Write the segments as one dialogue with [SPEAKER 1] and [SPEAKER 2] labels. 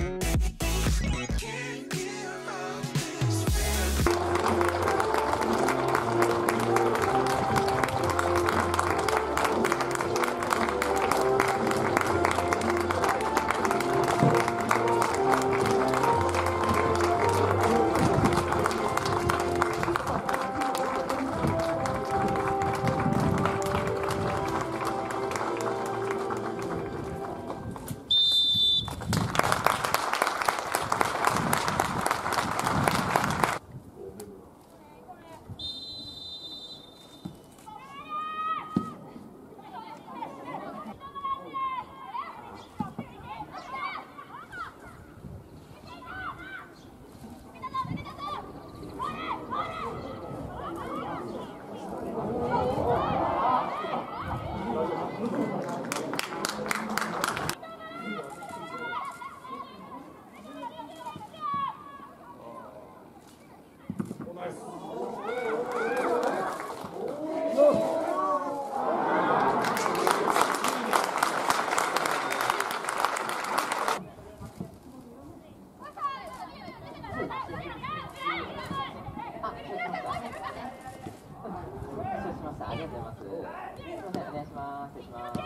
[SPEAKER 1] Can't ありがとうございます。すみません、お願いします。失礼します。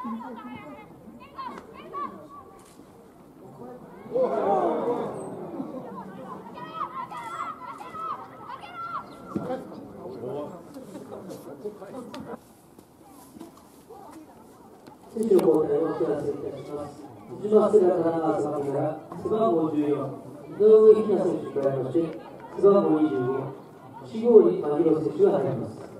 [SPEAKER 1] 選
[SPEAKER 2] 手交代をお知らせいたします。一番世代神奈川様から背番号14、井上ひな選手に加えまして、背番号25、四郷里真宙選手が入ります。